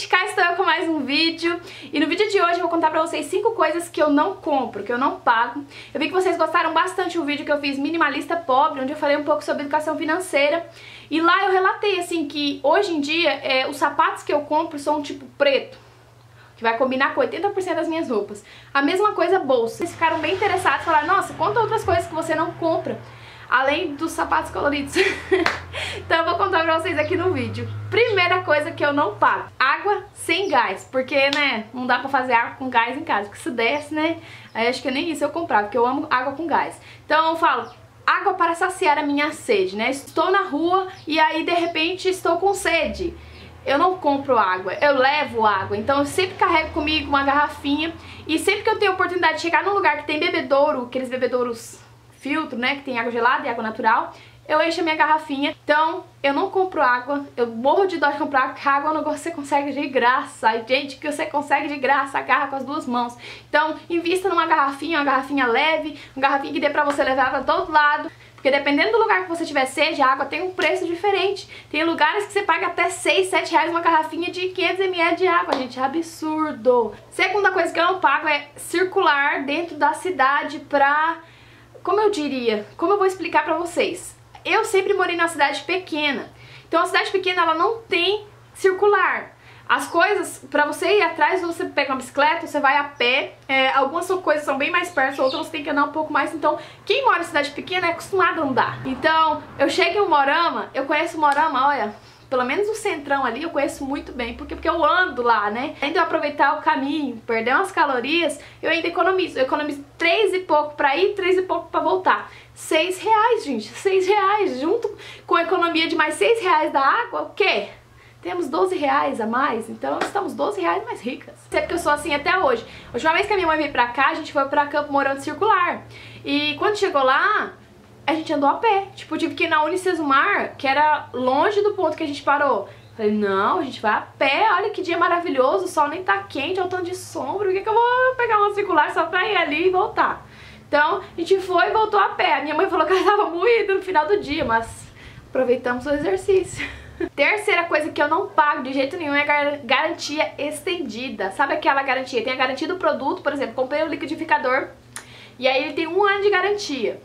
gente, cá estou eu com mais um vídeo e no vídeo de hoje eu vou contar pra vocês 5 coisas que eu não compro, que eu não pago. Eu vi que vocês gostaram bastante do vídeo que eu fiz Minimalista Pobre, onde eu falei um pouco sobre educação financeira e lá eu relatei assim que hoje em dia é, os sapatos que eu compro são tipo preto, que vai combinar com 80% das minhas roupas. A mesma coisa bolsa. Vocês ficaram bem interessados, falaram, nossa, conta outras coisas que você não compra além dos sapatos coloridos. então eu vou contar pra vocês aqui no vídeo. Primeira coisa que eu não pago, água sem gás, porque, né, não dá pra fazer água com gás em casa, porque se desse, né, aí acho que nem isso eu comprava, porque eu amo água com gás. Então eu falo, água para saciar a minha sede, né, estou na rua e aí de repente estou com sede. Eu não compro água, eu levo água, então eu sempre carrego comigo uma garrafinha e sempre que eu tenho oportunidade de chegar num lugar que tem bebedouro, aqueles bebedouros filtro, né, que tem água gelada e água natural, eu encho a minha garrafinha. Então, eu não compro água, eu morro de dó de comprar, porque água é que você consegue de graça. Gente, que você consegue de graça, agarra com as duas mãos. Então, invista numa garrafinha, uma garrafinha leve, uma garrafinha que dê pra você levar pra todo lado. Porque dependendo do lugar que você tiver sede, a água tem um preço diferente. Tem lugares que você paga até 6, 7 reais uma garrafinha de 500ml de água, gente. Absurdo. Segunda coisa que eu não pago é circular dentro da cidade pra como eu diria, como eu vou explicar pra vocês? Eu sempre morei numa cidade pequena, então a cidade pequena ela não tem circular. As coisas, pra você ir atrás, você pega uma bicicleta, você vai a pé, é, algumas coisas são bem mais perto, outras você tem que andar um pouco mais, então quem mora em cidade pequena é acostumado a andar. Então, eu chego em Morama, eu conheço Morama, olha, pelo menos o centrão ali eu conheço muito bem, porque, porque eu ando lá, né? Além de eu aproveitar o caminho, perder umas calorias, eu ainda economizo. Eu economizo três e pouco pra ir, três e pouco pra voltar. Seis reais, gente, seis reais, junto com a economia de mais seis reais da água, o quê? Temos 12 reais a mais, então estamos 12 reais mais ricas. É porque eu sou assim até hoje. A última vez que a minha mãe veio pra cá, a gente foi pra Campo Morando Circular. E quando chegou lá, a gente andou a pé. Tipo, tive que ir na Unicesumar, que era longe do ponto que a gente parou. Falei, não, a gente vai a pé, olha que dia maravilhoso, o sol nem tá quente, é o tanto de sombra, por que, que eu vou pegar uma circular só pra ir ali e voltar? Então, a gente foi e voltou a pé. A minha mãe falou que ela tava moída no final do dia, mas aproveitamos o exercício. Terceira coisa que eu não pago de jeito nenhum é garantia estendida. Sabe aquela garantia? Tem a garantia do produto, por exemplo, comprei o um liquidificador e aí ele tem um ano de garantia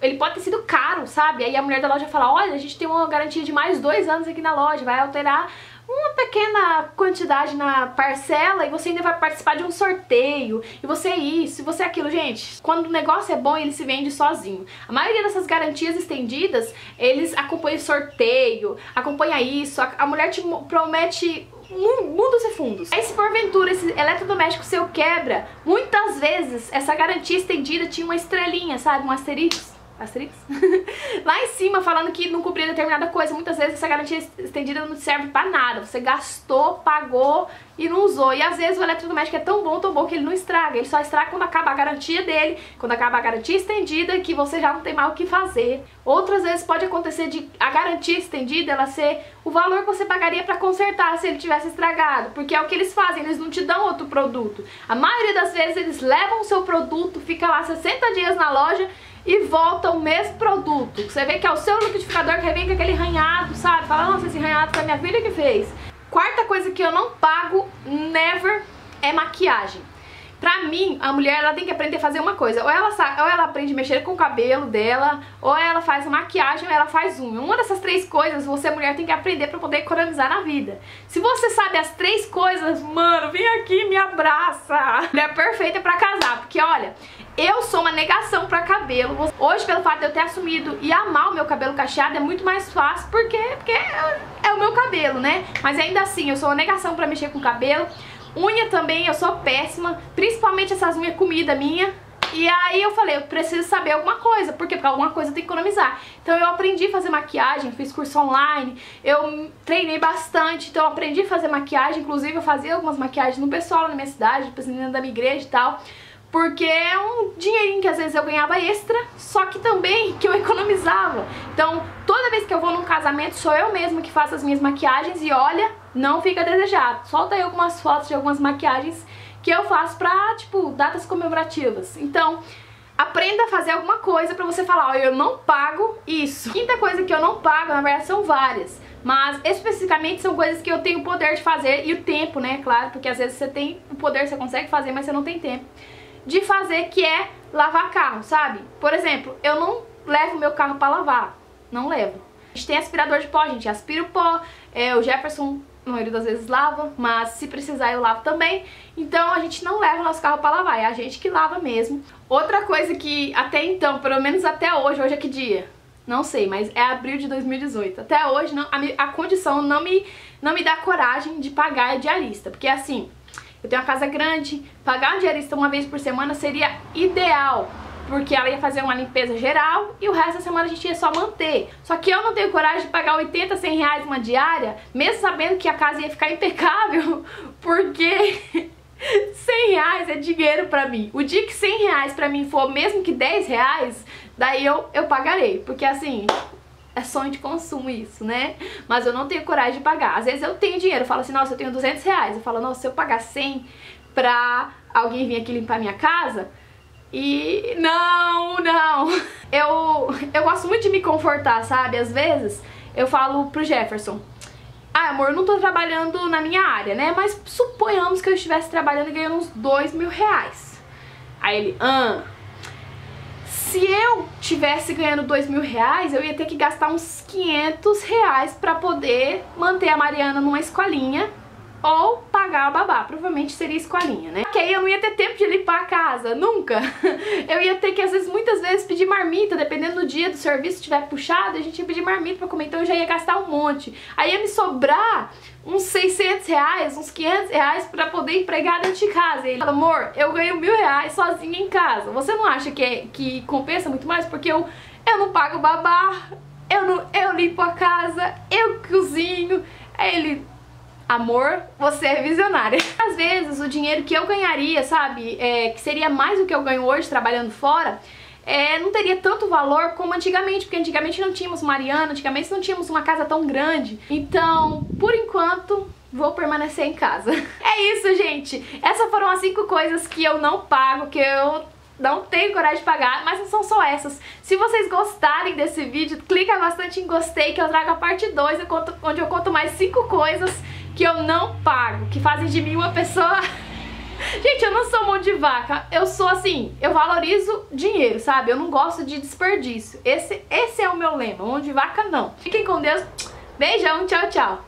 ele pode ter sido caro, sabe? Aí a mulher da loja fala, olha, a gente tem uma garantia de mais dois anos aqui na loja, vai alterar uma pequena quantidade na parcela e você ainda vai participar de um sorteio, e você é isso, e você é aquilo. Gente, quando o negócio é bom, ele se vende sozinho. A maioria dessas garantias estendidas, eles acompanham sorteio, acompanha isso, a, mulher te promete mundos e fundos. Aí se porventura esse eletrodoméstico seu quebra, muitas vezes essa garantia estendida tinha uma estrelinha, sabe? Um asterisco Asterix? Lá em cima falando que não cumpria determinada coisa. Muitas vezes essa garantia estendida não serve pra nada. Você gastou, pagou e não usou. E às vezes o eletrodoméstico é tão bom, tão bom que ele não estraga. Ele só estraga quando acaba a garantia dele, quando acaba a garantia estendida, que você já não tem mais o que fazer. Outras vezes pode acontecer de a garantia estendida ela ser o valor que você pagaria para consertar se ele tivesse estragado, porque é o que eles fazem, eles não te dão outro produto. A maioria das vezes eles levam o seu produto, fica lá 60 dias na loja e volta o mesmo produto. Você vê que é o seu liquidificador que vem com aquele ranhado, sabe? Fala, nossa, esse ranhado foi minha filha que fez. Quarta coisa que eu não pago, never, é maquiagem. Pra mim, a mulher ela tem que aprender a fazer uma coisa. Ou ela, ou ela aprende a mexer com o cabelo dela, ou ela faz maquiagem, ou ela faz unha. Uma dessas três coisas você, mulher, tem que aprender pra poder economizar na vida. Se você sabe as três coisas, mano, vem aqui me abraça. Mulher perfeita pra casar. Porque, olha, eu sou uma negação pra cabelo. Hoje, pelo fato de eu ter assumido e amar o meu cabelo cacheado, é muito mais fácil porque, porque é, o meu cabelo, né? Mas ainda assim, eu sou uma negação pra mexer com o cabelo. Unha também, eu sou péssima, principalmente essas unhas comida minha. E aí eu falei, eu preciso saber alguma coisa, porque Porque alguma coisa eu tenho que economizar. Então eu aprendi a fazer maquiagem, fiz curso online, eu treinei bastante, então eu aprendi a fazer maquiagem, inclusive eu fazia algumas maquiagens no pessoal na minha cidade, para da minha igreja e tal porque é um dinheirinho que às vezes eu ganhava extra, só que também que eu economizava. Então, toda vez que eu vou num casamento, sou eu mesma que faço as minhas maquiagens e olha, não fica desejado. Solta aí algumas fotos de algumas maquiagens que eu faço pra, tipo, datas comemorativas. Então, aprenda a fazer alguma coisa pra você falar, ó, eu não pago isso. Quinta coisa que eu não pago, na verdade, são várias. Mas especificamente são coisas que eu tenho o poder de fazer e o tempo, né, claro, porque às vezes você tem o poder, você consegue fazer, mas você não tem tempo de fazer, que é lavar carro, sabe? Por exemplo, eu não levo meu carro pra lavar, não levo. A gente tem aspirador de pó, a gente aspira o pó, é, o Jefferson a maioria das vezes lava, mas se precisar eu lavo também. Então a gente não leva o nosso carro pra lavar, é a gente que lava mesmo. Outra coisa que até então, pelo menos até hoje, hoje é que dia? Não sei, mas é abril de 2018. Até hoje não, a, a condição não me, não me dá coragem de pagar a diarista, porque assim, eu tenho uma casa grande, pagar um diarista uma vez por semana seria ideal, porque ela ia fazer uma limpeza geral e o resto da semana a gente ia só manter. Só que eu não tenho coragem de pagar 80, 100 reais uma diária, mesmo sabendo que a casa ia ficar impecável, porque 100 reais é dinheiro pra mim. O dia que 100 reais pra mim for mesmo que 10 reais, daí eu, eu pagarei, porque assim... É sonho de consumo isso, né? Mas eu não tenho coragem de pagar. Às vezes eu tenho dinheiro, eu falo assim, nossa, eu tenho 200 reais. Eu falo, nossa, se eu pagar 100 pra alguém vir aqui limpar minha casa, e não, não. Eu, eu gosto muito de me confortar, sabe? Às vezes eu falo pro Jefferson, ah, amor, eu não tô trabalhando na minha área, né? Mas suponhamos que eu estivesse trabalhando e ganhando uns dois mil reais. Aí ele, ah, se eu tivesse ganhando dois mil reais, eu ia ter que gastar uns 500 reais pra poder manter a Mariana numa escolinha ou pagar a babá, provavelmente seria escolinha, né? Que aí eu não ia ter tempo de limpar a casa, nunca. Eu ia ter que, às vezes, muitas vezes pedir marmita, dependendo do dia do serviço estiver puxado, a gente ia pedir marmita pra comer, então eu já ia gastar um monte. Aí ia me sobrar uns 600 reais, uns 500 reais pra poder empregar dentro de casa. E ele fala, amor, eu ganho mil reais sozinha em casa. Você não acha que, é, que compensa muito mais? Porque eu, eu não pago babá, eu, não, eu limpo a casa, eu cozinho. Aí ele Amor, você é visionária. Às vezes, o dinheiro que eu ganharia, sabe, é, que seria mais do que eu ganho hoje trabalhando fora, é, não teria tanto valor como antigamente, porque antigamente não tínhamos Mariana, antigamente não tínhamos uma casa tão grande. Então, por enquanto, vou permanecer em casa. É isso, gente. Essas foram as cinco coisas que eu não pago, que eu não tenho coragem de pagar, mas não são só essas. Se vocês gostarem desse vídeo, clica bastante em gostei que eu trago a parte 2, onde eu conto mais cinco coisas que eu não pago, que fazem de mim uma pessoa... Gente, eu não sou mão de vaca, eu sou assim, eu valorizo dinheiro, sabe? Eu não gosto de desperdício. Esse, esse é o meu lema, mão de vaca não. Fiquem com Deus, beijão, tchau, tchau.